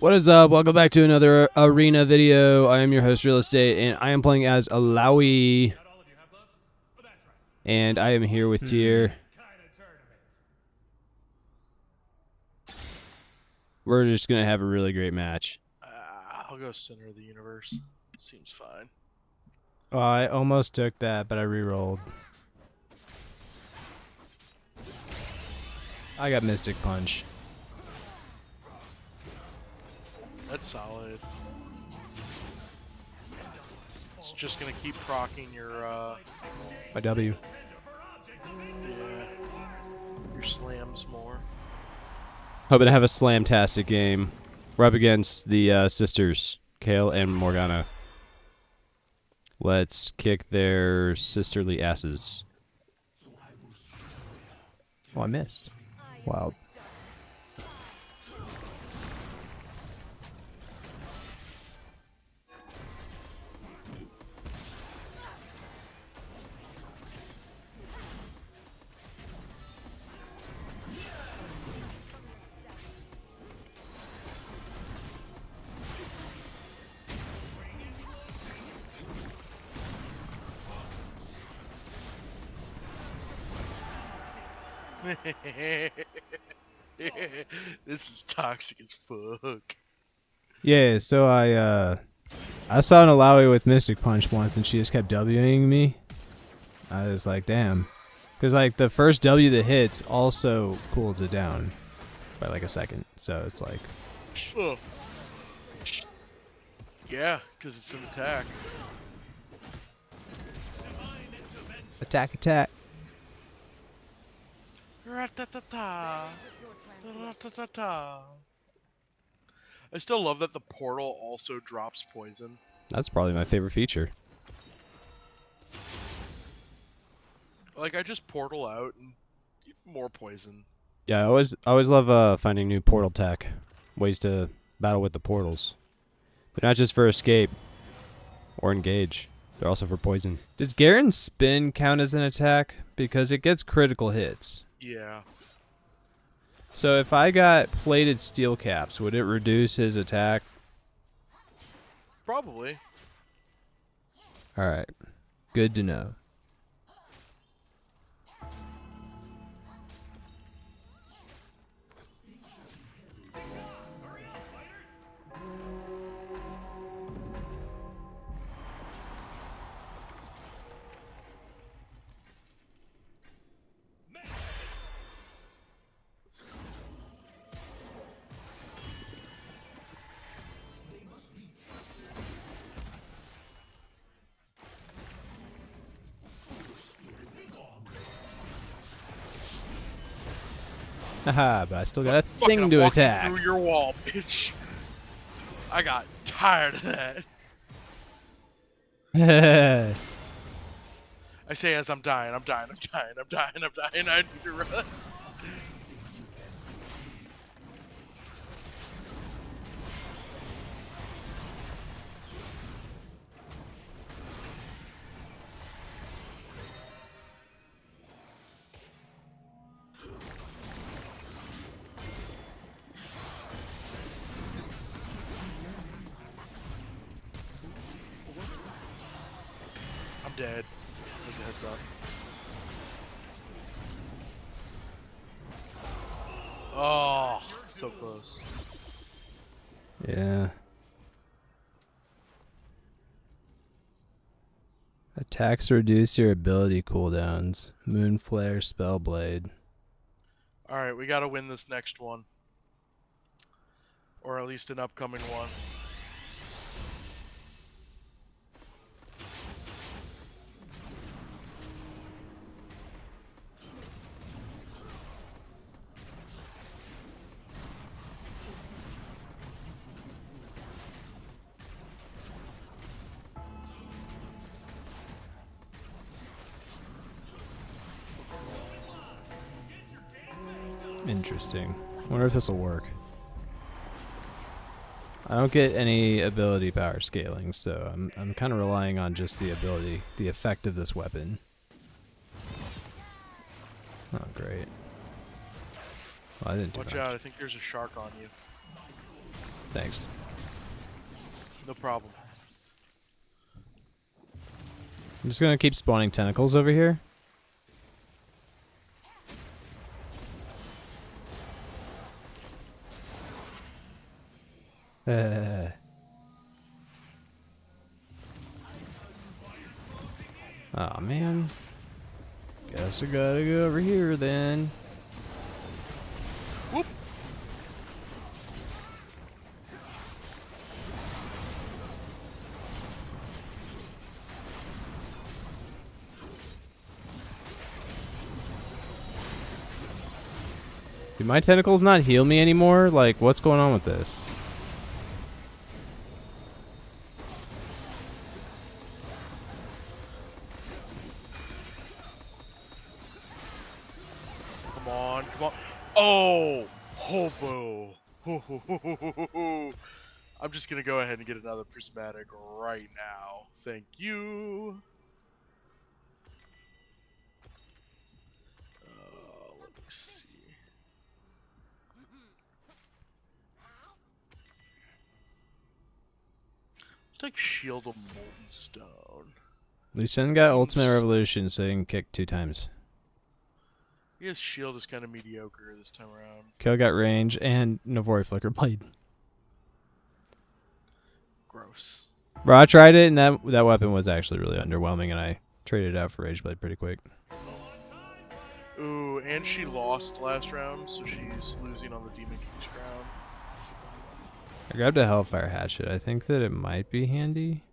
What is up? Welcome back to another arena video. I am your host, Real Estate, and I am playing as Illaoi. And I am here with Tier. We're just gonna have a really great match. Uh, I'll go center of the universe. Seems fine. Oh, I almost took that, but I re-rolled. I got Mystic Punch. That's solid. It's just gonna keep procking your uh My W. yeah, your slams more. Hoping to have a slamtastic game. We're up against the uh, sisters, Kayle and Morgana. Let's kick their sisterly asses. Oh, I missed. Wild. this is toxic as fuck. Yeah, so I uh I saw an Illaoi with Mystic Punch once and she just kept Wing me. I was like, damn. Cuz like the first W that hits also cools it down by like a second. So it's like. Yeah, because it's an attack. attack attack. Ra-ta-ta-ta. Ra-ta-ta-ta. I still love that the portal also drops poison. That's probably my favorite feature. Like I just portal out and more poison. Yeah, I always I always love uh, finding new portal tech, ways to battle with the portals. They're not just for escape or engage. They're also for poison. Does Garen's spin count as an attack? Because it gets critical hits. Yeah. So if I got plated steel caps, would it reduce his attack? Probably. All right. Good to know. Haha, but I still got a thing to attack. Through your wall, bitch. I got tired of that. I say as I'm dying, I'm dying, I'm dying, I'm dying, I'm dying, I need to run. Dead. Just a heads up. Oh, so close. yeah. Attacks reduce your ability cooldowns. Moonflair, Spellblade. Alright, we gotta win this next one. Or at least an upcoming one. Interesting. Wonder if this will work. I don't get any ability power scaling, so I'm I'm kind of relying on just the ability, the effect of this weapon. Oh, great. Well, I didn't Watch out, I think there's a shark on you. Thanks. No problem. I'm just gonna keep spawning tentacles over here. Uh. Oh man. Guess I gotta go over here then. Whoop. Do my tentacles not heal me anymore? Like, what's going on with this? Come on. Oh, hobo. I'm just gonna go ahead and get another prismatic right now. Thank you. Uh, let me see. Take Shield of Molten Stone. Lucian got Ultimate Revolution, so he can kick two times. His shield is kind of mediocre this time around. Kill got range and Navori Flicker Blade. Gross. Bro, I tried it, and that that weapon was actually really underwhelming, and I traded it out for Rage Blade pretty quick. Ooh, and she lost last round, so she's losing on the Demon King's crown. I grabbed a Hellfire Hatchet. I think that it might be handy.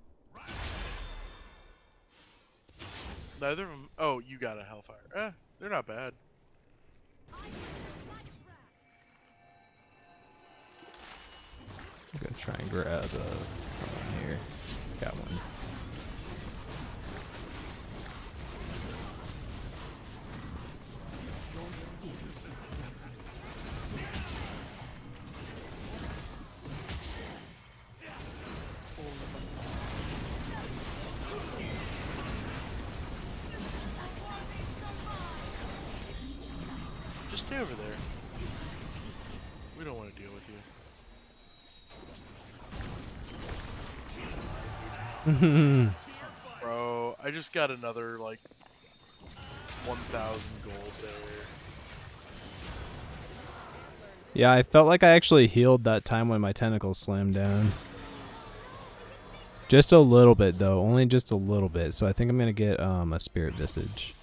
Neither of them. Oh, you got a Hellfire. Eh, they're not bad. I'm gonna try and grab uh, one here. Got one. Just stay over there. We don't want to deal with you. Bro, I just got another, like, 1,000 gold there. Yeah, I felt like I actually healed that time when my tentacles slammed down. Just a little bit though, only just a little bit. So I think I'm gonna get um a spirit visage.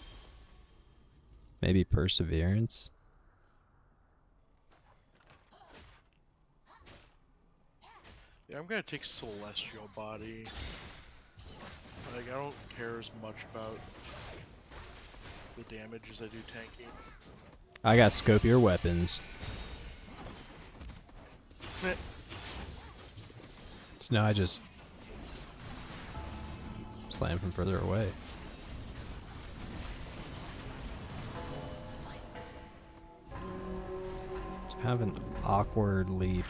Maybe perseverance. Yeah, I'm gonna take Celestial Body. Like, I don't care as much about the damage as I do tanking. I got scopier weapons. Meh. So now I just slam from further away. It's kind of an awkward leap.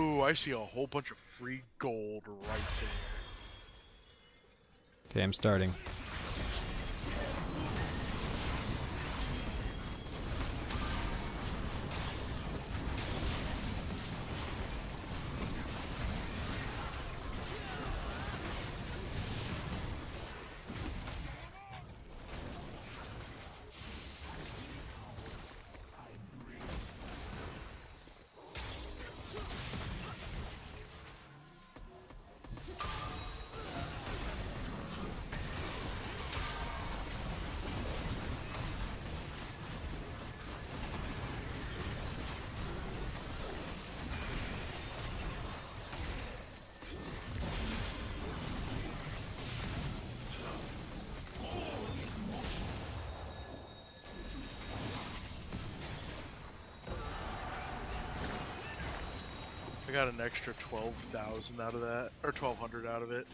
Ooh, I see a whole bunch of free gold right there. Okay, I'm starting. I got an extra 12,000 out of that, or 1,200 out of it.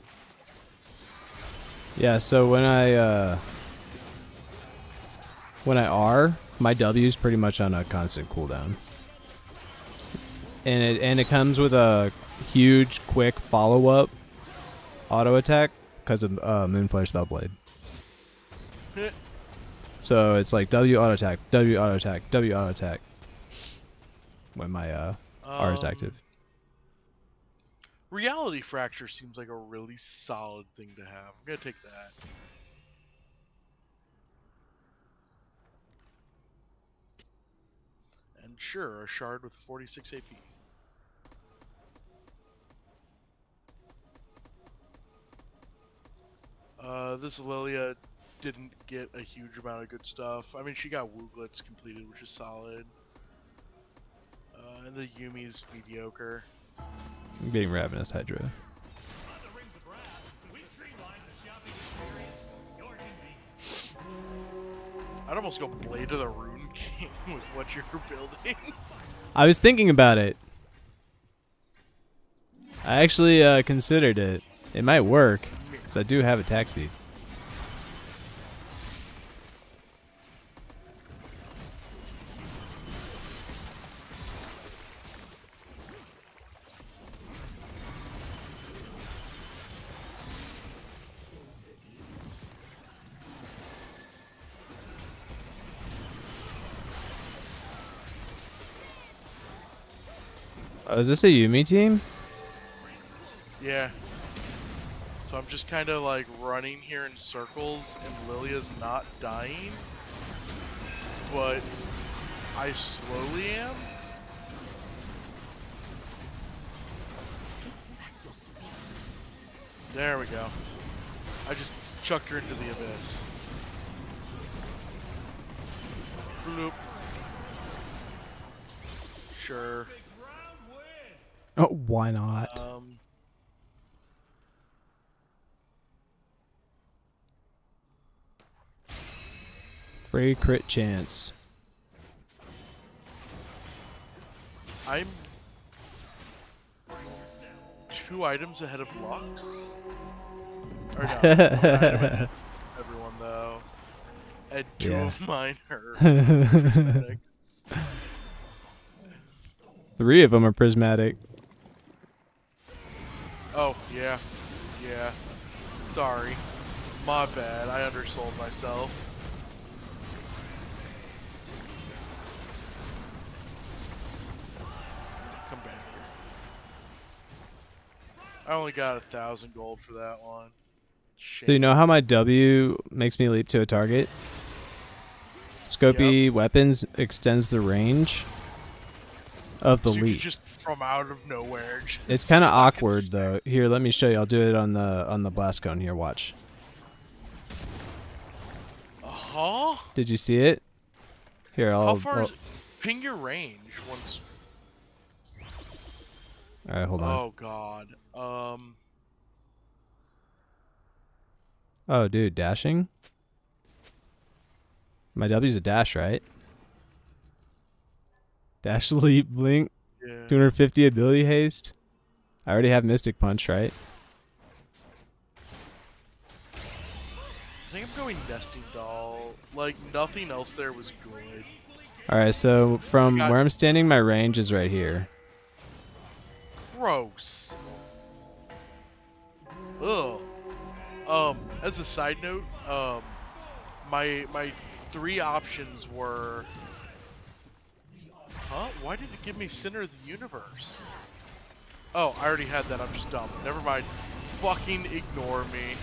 Yeah, so when I uh when I R, my W is pretty much on a constant cooldown. And it and it comes with a huge quick follow-up auto attack because of uh, Moonflair Spellblade. So it's like W auto attack, W auto attack, W auto attack. when my uh R is Um, active. Reality fracture seems like a really solid thing to have. I'm gonna take that. And sure, a shard with 46 AP. Uh, this Lilia didn't get a huge amount of good stuff. I mean, she got Wooglets completed, which is solid. Uh, and the Yuumi's mediocre. I'm getting Ravenous Hydra. I'd almost go Blade of the Rune King with what you're building. I was thinking about it. I actually uh, considered it. It might work, because I do have attack speed. Oh, is this a Yuumi team? yeah. So I'm just kind of like running here in circles, and Lilia's not dying. But I slowly am. There we go. I just chucked her into the abyss. Bloop. Sure. Why not? Um, Free crit chance. I'm two items ahead of Lux. Or no, one item ahead of everyone though. And two Yeah. of mine are prismatic. Three of them are prismatic. Yeah, yeah. Sorry, my bad. I undersold myself. Come back here. I only got a thousand gold for that one. Shit. Do you know how my W makes me leap to a target? Scopy weapons extends the range of the So just from out of nowhere. It's kind of awkward though. Here, let me show you. I'll do it on the on the blast cone. Here, watch. Uh-huh. Did you see it? Here, I'll. How far I'll- is it? Ping your range once. All right, hold on. Oh god. Um. Oh, dude, dashing. My W's a dash, right? Dash, leap, blink, Yeah. 250 ability haste. I already have Mystic Punch, right? I think I'm going nesting doll. Like nothing else there was good. All right, so from where I'm standing, my range is right here. Gross. Ugh. Um, as a side note, um, my my three options were. Huh? Why did it give me center of the universe? Oh, I already had that. I'm just dumb. Never mind. Fucking ignore me.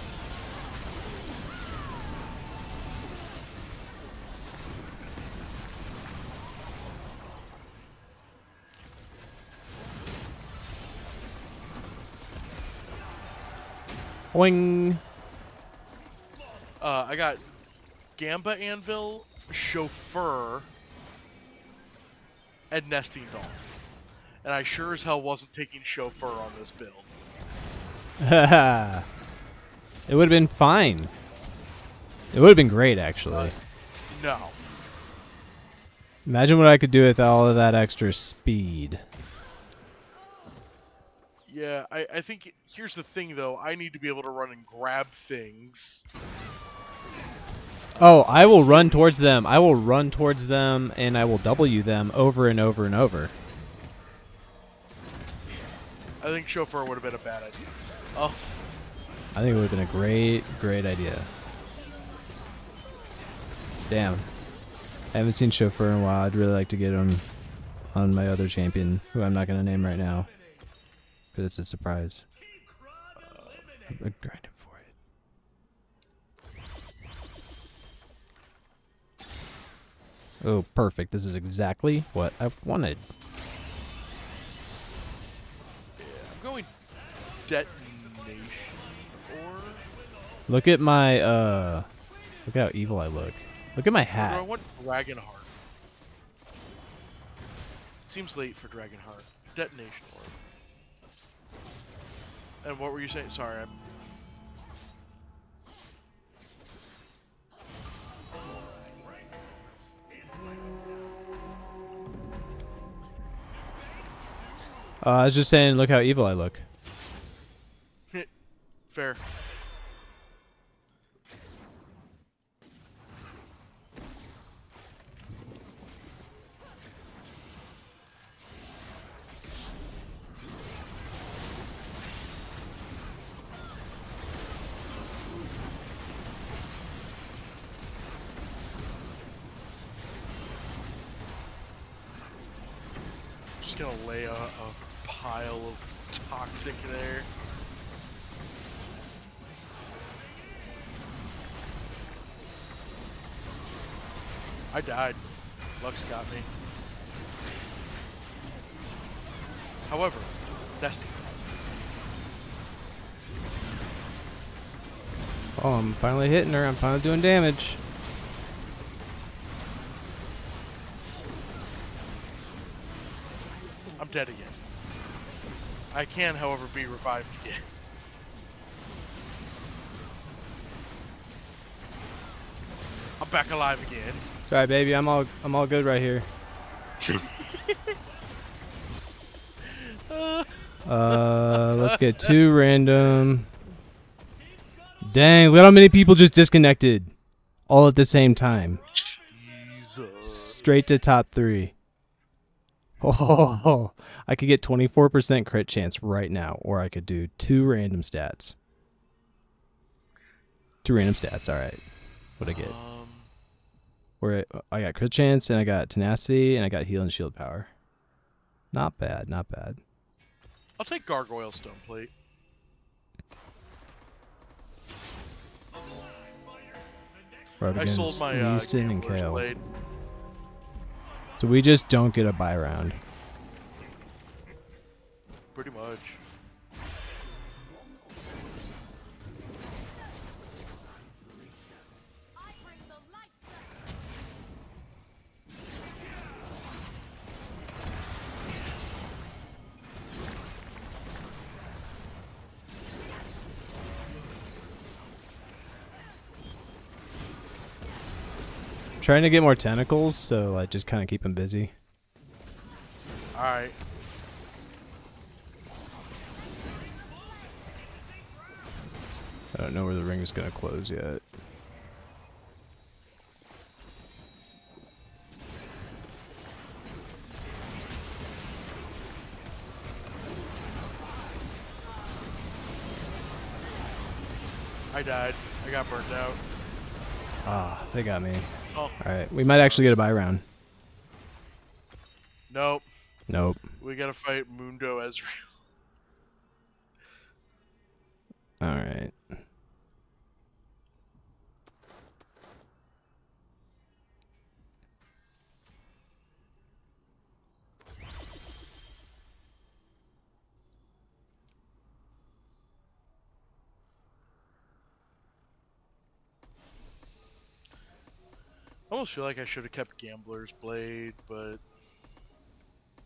Boing. Uh, I got Gamba Anvil, Chauffeur, and Nesting Doll. And I sure as hell wasn't taking Chauffeur on this build. it would have been fine. It would have been great, actually. No. Imagine what I could do with all of that extra speed. Yeah, I, I think here's the thing though. I need to be able to run and grab things. Oh, I will run towards them. I will run towards them, and I will W them over and over and over. I think Chauffeur would have been a bad idea. Oh, I think it would have been a great, great idea. Damn. I haven't seen Chauffeur in a while. I'd really like to get him on my other champion, who I'm not gonna name right now, because it's a surprise. I'm Oh, perfect. This is exactly what I wanted. Yeah, I'm going detonation or Look at my, uh, look how evil I look. Look at my hat. I want Dragonheart? Seems late for Dragonheart. Detonation orb. And what were you saying? Sorry, I'm. Uh, I was just saying, look how evil I look. I died. Lux got me. However, Nesting. Oh, I'm finally hitting her. I'm finally doing damage. I'm dead again. I can, however, be revived again. I'm back alive again. Sorry, baby. I'm all I'm all good right here. Uh, let's get two random. Dang, look how many people just disconnected, all at the same time. Jesus. Straight to top three. Oh, I could get 24% crit chance right now, or I could do two random stats. Two random stats, all right. What I get? Where I got crit chance, and I got tenacity, and I got heal and shield power. Not bad, not bad. I'll take Gargoyle Stone Plate. Right I sold my uh, Easton and. Blade. So we just don't get a buy round. Pretty much. Trying to get more tentacles, so like just kind of keep them busy. Alright. I don't know where the ring is going to close yet. I died. I got burnt out. Ah, they got me. Oh, All right, we might actually get a buy round. nope. Nope. We gotta fight Mundo Ezreal. All I almost feel like I should have kept Gambler's Blade, but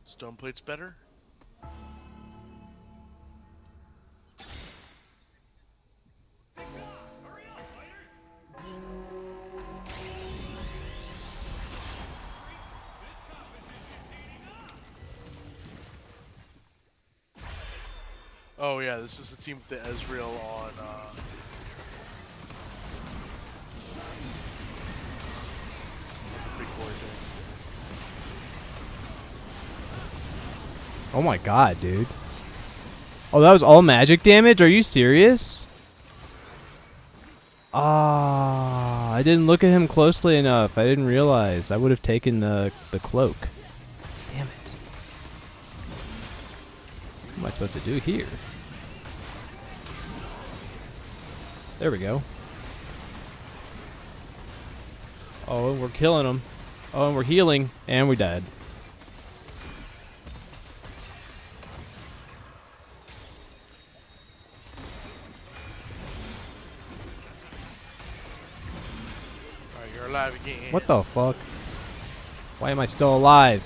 Stone Plate's better. Oh yeah, this is the team with the Ezreal on uh, Oh my god, dude. Oh, that was all magic damage? Are you serious? Ah, I didn't look at him closely enough. I didn't realize. I would have taken the the cloak. Damn it. What am I supposed to do here? There we go. Oh, and we're killing them. Oh, and we're healing. And we died. What the fuck? Why am I still alive?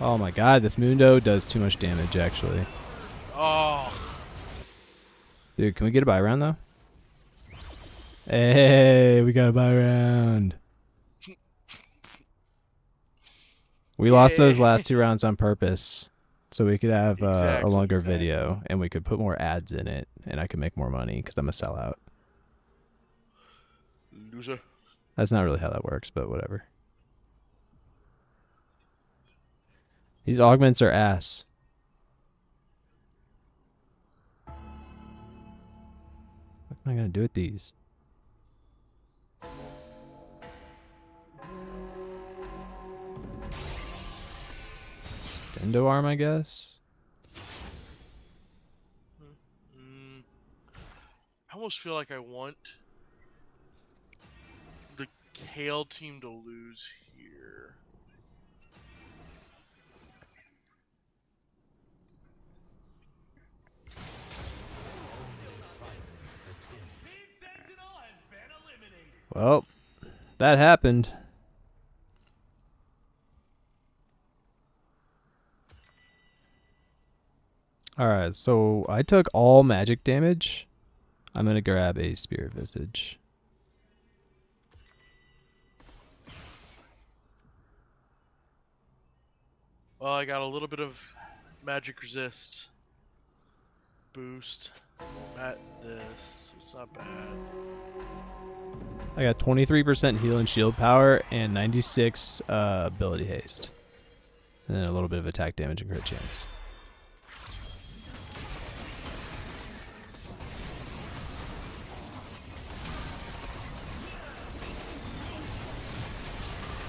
Oh my god, this Mundo does too much damage, actually. Oh, Dude, can we get a buy round, though? Hey, we got a buy round. We lost those last two rounds on purpose. So we could have uh, a longer exactly. video and we could put more ads in it and I could make more money because I'm a sellout. loser. That's not really how that works, but whatever. These augments are ass. What am I gonna do with these? Stendo arm, I guess. Mm, I almost feel like I want Kayle team to lose here. Well, that happened. Alright, so I took all magic damage. I'm gonna grab a Spirit Visage. Well, I got a little bit of magic resist boost. At this, it's not bad. I got 23% heal and shield power and 96 uh, ability haste. And then a little bit of attack damage and crit chance.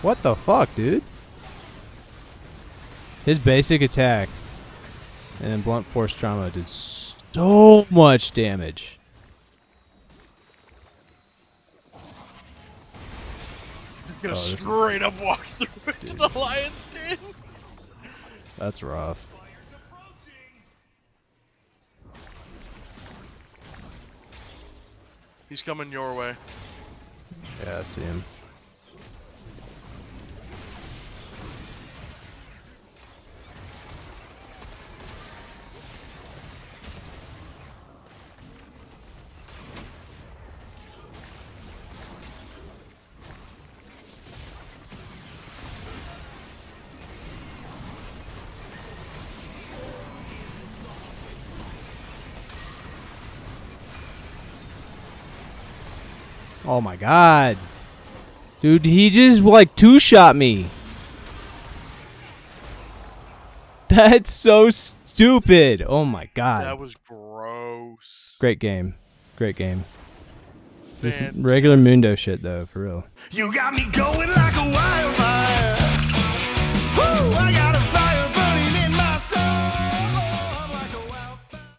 What the fuck, dude? His basic attack and blunt force trauma did so much damage. Gonna Oh, straight up walk through it to the lion's den. That's rough. He's coming your way. Yeah, I see him. Oh my god. Dude, he just like two shot me. That's so stupid. Oh my god. That was gross. Great game. Great game. Fantastic. Regular Mundo shit though, for real. You got me going like a wildfire.